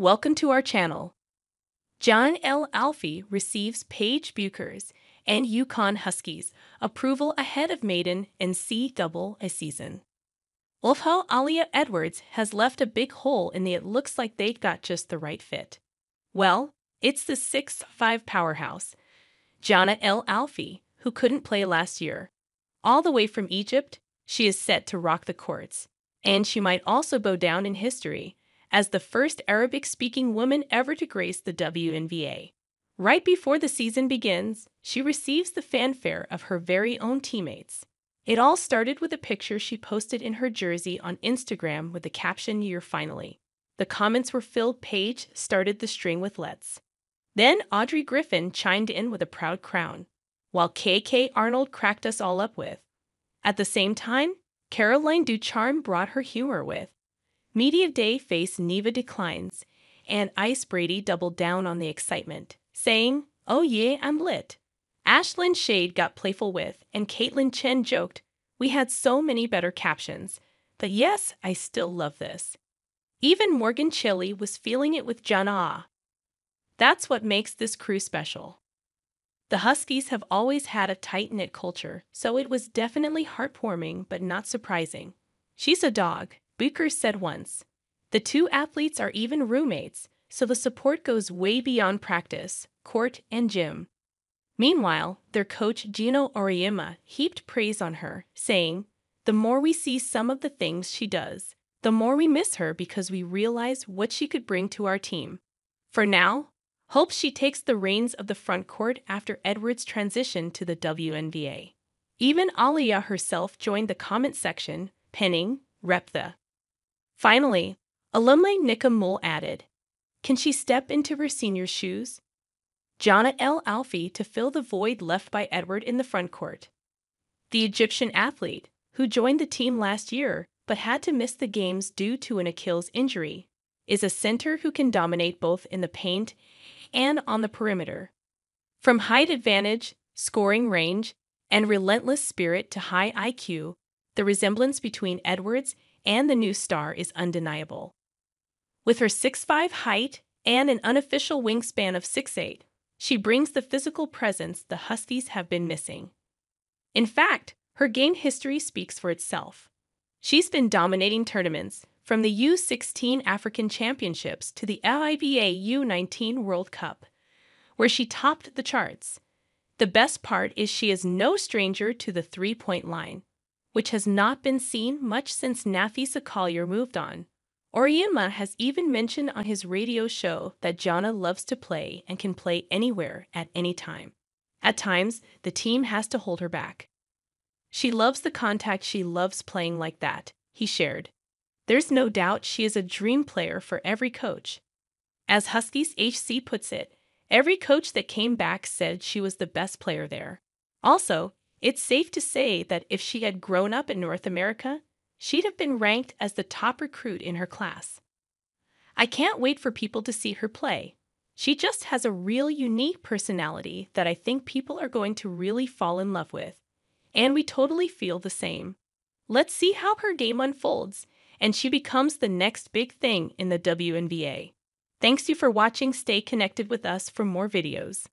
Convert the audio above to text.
welcome to our channel. Jana El Alfy receives Paige Bueckers and UConn Huskies approval ahead of Maiden and C double a season. Wolfhall Aaliyah Edwards has left a big hole in the it looks like they'd got just the right fit. Well, it's the 6'5 powerhouse, Jana El Alfy, who couldn't play last year. All the way from Egypt, she is set to rock the courts, and she might also bow down in history as the first Arabic speaking woman ever to grace the WNBA. Right before the season begins, she receives the fanfare of her very own teammates. It all started with a picture she posted in her jersey on Instagram with the caption You're finally. The comments were filled. Paige started the string with Let's. Then Aubrey Griffin chimed in with a proud crown, while KK Arnold cracked us all up with. At the same time, Caroline Ducharme brought her humor with. Media Day face Neva declines, and Ice Brady doubled down on the excitement, saying, Oh yeah, I'm lit. Ashlynn Shade got playful with, and Kaitlyn Chen joked, We had so many better captions, but yes, I still love this. Even Morgan Cheli was feeling it with Jana. That's what makes this crew special. The Huskies have always had a tight knit culture, so it was definitely heartwarming but not surprising. She's a dog, Bueckers said once. The two athletes are even roommates, so the support goes way beyond practice, court, and gym. Meanwhile, their coach Geno Auriemma heaped praise on her, saying, The more we see some of the things she does, the more we miss her because we realize what she could bring to our team. For now, hopes she takes the reins of the front court after Edwards' transition to the WNBA. Even Aaliyah herself joined the comment section, penning, Rep the. Finally, alumni Nika Mühl added, Can she step into her senior's shoes? Jana El Alfy to fill the void left by Edward in the front court. The Egyptian athlete, who joined the team last year but had to miss the games due to an Achilles injury, is a center who can dominate both in the paint and on the perimeter. From height advantage, scoring range, and relentless spirit to high IQ, the resemblance between Edwards and the new star is undeniable. With her 6'5 height and an unofficial wingspan of 6'8, she brings the physical presence the Huskies have been missing. In fact, her game history speaks for itself. She's been dominating tournaments, from the U16 African Championships to the FIBA U19 World Cup, where she topped the charts. The best part is she is no stranger to the three point line, which has not been seen much since Napheesa Collier moved on. Auriemma has even mentioned on his radio show that Jana loves to play and can play anywhere at any time. At times, the team has to hold her back. She loves the contact, she loves playing like that, he shared. There's no doubt she is a dream player for every coach. As Huskies HC puts it, every coach that came back said she was the best player there. Also, it's safe to say that if she had grown up in North America, she'd have been ranked as the top recruit in her class. I can't wait for people to see her play. She just has a real unique personality that I think people are going to really fall in love with. And we totally feel the same. Let's see how her game unfolds and she becomes the next big thing in the WNBA. Thanks you for watching. Stay connected with us for more videos.